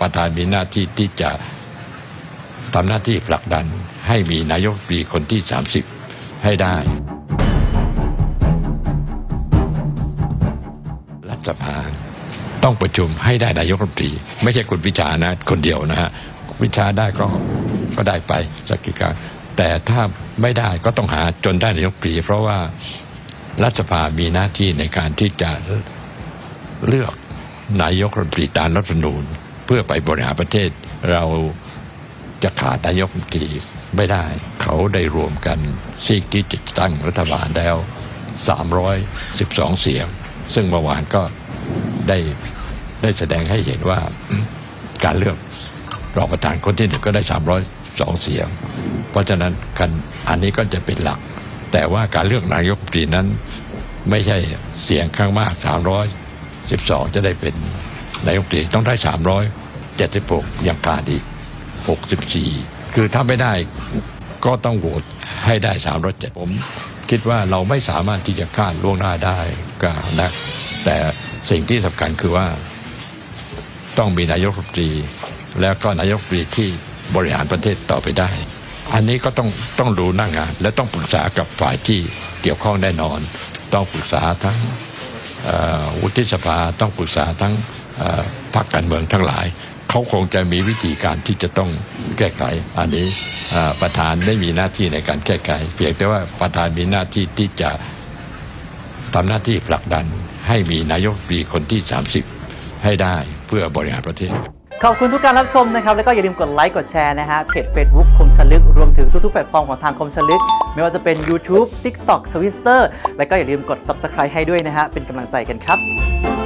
ประธานมีหน้าที่ที่จะทำหน้าที่ผลักดันให้มีนายกรัฐมนตรีคนที่ 30 ให้ได้ รัฐสภาต้องประชุมให้ได้นายกรัฐมนตรี ไม่ใช่คุณพิชานะคนเดียวนะฮะคุณพิชาได้ก็ก็ได้ไปสักกิจการแต่ถ้าไม่ได้ก็ต้องหาจนได้นายกรัฐมนตรี เพราะว่ารัฐสภามีหน้าที่ในการที่จะเลือกนายกรัฐมนตรีตามรัฐธรรมนูญ เพื่อไปบริหารประเทศ เราจะขาดนายกมนตรีไม่ได้ เขาได้รวมกันซีกที่จัดตั้งรัฐบาลแล้ว 312 เสียง ซึ่งเมื่อวานก็ได้ได้แสดงให้เห็นว่าการเลือกรองประธานคนที่หนึ่งก็ได้312เสียง เพราะฉะนั้นกันอันนี้ก็จะเป็นหลัก แต่ว่าการเลือกนายกตรีนั้นไม่ใช่เสียงข้างมาก 312 จะได้เป็นนายกตรีต้องได้ 300 76 ยังขาดอีก 64 คือถ้าไม่ได้ก็ต้องโหวตให้ได้ 307 ผมคิดว่าเราไม่สามารถที่จะคาดล่วงหน้าได้ก็นะแต่สิ่งที่สำคัญคือว่าต้องมีนายกรัฐมนตรี แล้วก็นายกรัฐมนตรีที่บริหารประเทศต่อไปได้ อันนี้ก็ต้องต้องดูหน้างงาน และต้องปรึกษากับฝ่ายที่เกี่ยวข้องแน่นอน ต้องปรึกษาทั้งวุฒิสภา ต้องปรึกษาทั้งพรรคการเมืองทั้งหลาย เขาคงจะมีวิธีการที่จะต้องแก้ไข อันนี้ประธานไม่มีหน้าที่ในการแก้ไข เพียงแต่ว่าประธานมีหน้าที่ที่จะทำหน้าที่ผลักดันให้มีนายกรีคนที่ 30 ให้ได้เพื่อบริหารประเทศ ขอบคุณทุกการรับชมนะครับ แล้วก็อย่าลืมกดไลค์กดแชร์นะฮะเพจ Facebook คมชลึก รวมถึงทุกๆแพลตฟอร์มของทางคมชลึก ไม่ว่าจะเป็น YouTube TikTok Twitter แล้วก็อย่าลืมกด Subscribe ให้ด้วยนะฮะเป็นกำลังใจกันครับ